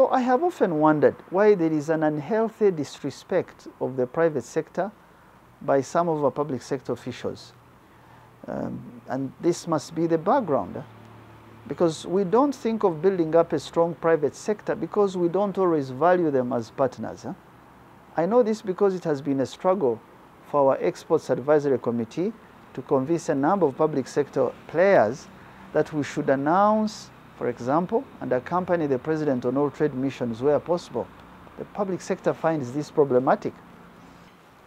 So I have often wondered why there is an unhealthy disrespect of the private sector by some of our public sector officials. Um, and this must be the background. eh? Because we don't think of building up a strong private sector because we don't always value them as partners. eh? I know this because it has been a struggle for our Exports Advisory Committee to convince a number of public sector players that we should announce, for example, and accompany the President on all trade missions where possible. The public sector finds this problematic.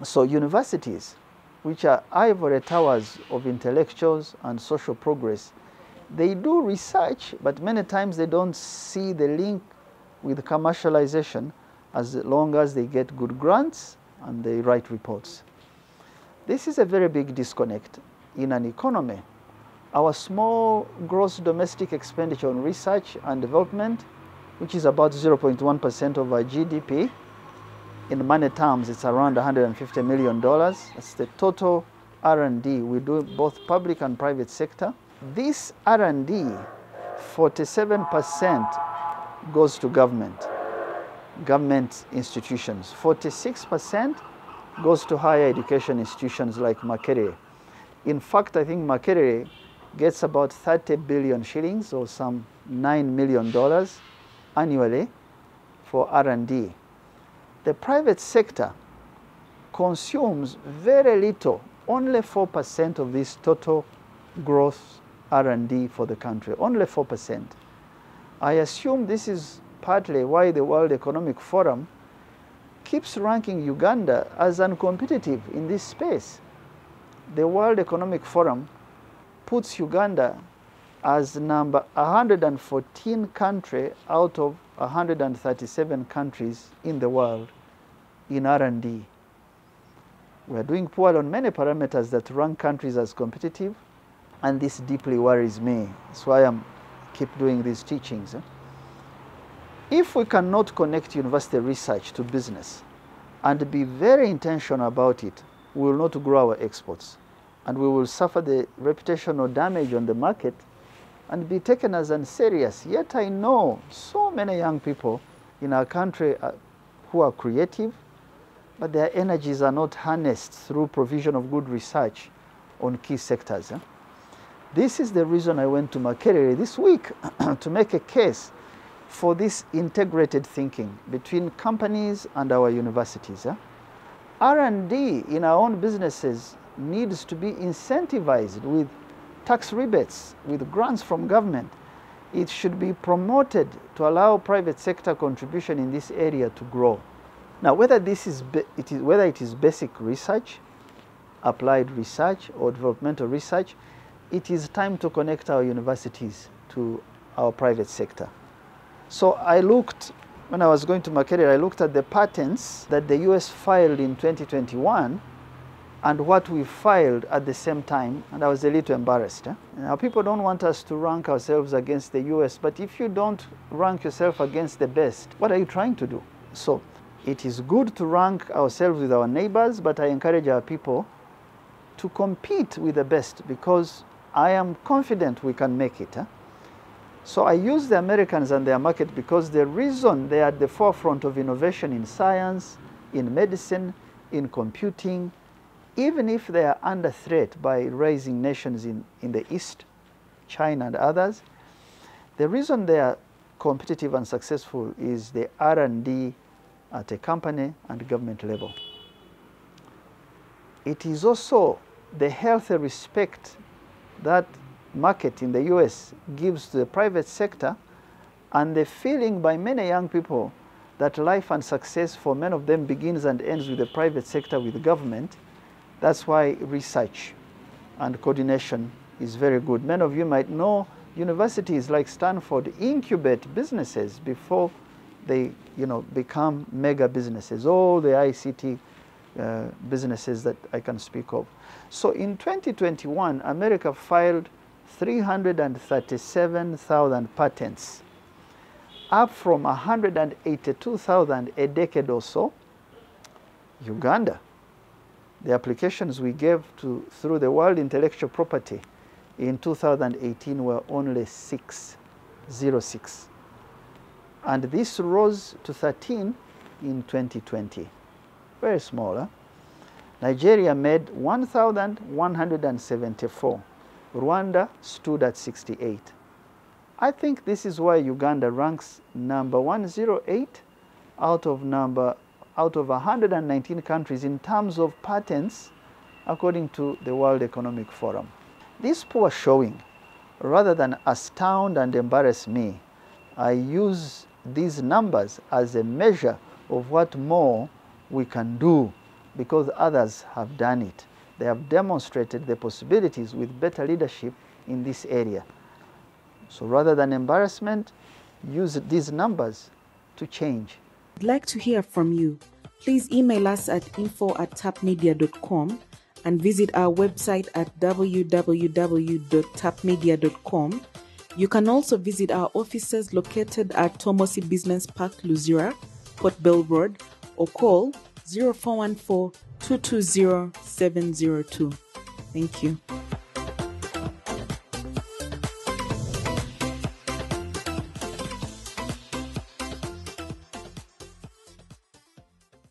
So universities, which are ivory towers of intellectuals and social progress, they do research, but many times they don't see the link with commercialization as long as they get good grants and they write reports. This is a very big disconnect in an economy. Our small gross domestic expenditure on research and development, which is about 0.1% of our GDP, in money terms, it's around 150 million dollars. That's the total R&D we do both public and private sector. This R&D, 47% goes to government, government institutions. 46% goes to higher education institutions like Makerere. In fact, I think Makerere gets about 30 billion shillings or some 9 million dollars annually for R&D the private sector consumes very little, only 4% of this total gross R&D for the country, only 4%. I assume this is partly why the World Economic Forum keeps ranking Uganda as uncompetitive in this space. The World Economic Forum puts Uganda as number 114 country out of 137 countries in the world in R&D. We are doing poor on many parameters that rank countries as competitive, and this deeply worries me. That's why I keep doing these teachings. eh. If we cannot connect university research to business and be very intentional about it, we will not grow our exports, and we will suffer the reputational damage on the market and be taken as unserious. Yet I know so many young people in our country uh, who are creative, but their energies are not harnessed through provision of good research on key sectors. eh. This is the reason I went to Makerere this week to make a case for this integrated thinking between companies and our universities. eh. R&D in our own businesses needs to be incentivized with tax rebates, with grants from government. It should be promoted to allow private sector contribution in this area to grow. Now, whether this is, it is whether it is basic research, applied research, or developmental research, it is time to connect our universities to our private sector. So I looked, when I was going to Makerere, I looked at the patents that the US filed in 2021 and what we filed at the same time, and I was a little embarrassed. eh. Now, people don't want us to rank ourselves against the US, but if you don't rank yourself against the best, what are you trying to do? So, it is good to rank ourselves with our neighbors, but I encourage our people to compete with the best because I am confident we can make it. eh. So I use the Americans and their market because the reason they are at the forefront of innovation in science, in medicine, in computing, even if they are under threat by rising nations in, in the East, China and others, the reason they are competitive and successful is the R&D at a company and government level. It is also the healthy respect that market in the US gives to the private sector and the feeling by many young people that life and success for many of them begins and ends with the private sector with the government. That's why research and coordination is very good. Many of you might know universities like Stanford incubate businesses before they you know, become mega businesses, all the ICT uh, businesses that I can speak of. So in 2021, America filed 337,000 patents, up from 182,000 a decade or so. Uganda, the applications we gave to, through the World Intellectual Property in 2018 were only 606. And this rose to 13 in 2020. Very small. Huh? Nigeria made 1,174. Rwanda stood at 68. I think this is why Uganda ranks number 108 out of number out of 119 countries in terms of patents according to the World Economic Forum. This poor showing, rather than astound and embarrass me, I use these numbers as a measure of what more we can do because others have done it. They have demonstrated the possibilities with better leadership in this area. So rather than embarrassment, use these numbers to change. I'd like to hear from you. Please email us at info at terpmedia.com and visit our website at www.terpmedia.com. You can also visit our offices located at Tomosi Business Park, Luzira, Port Bell Road, or call 0414 220 702. Thank you.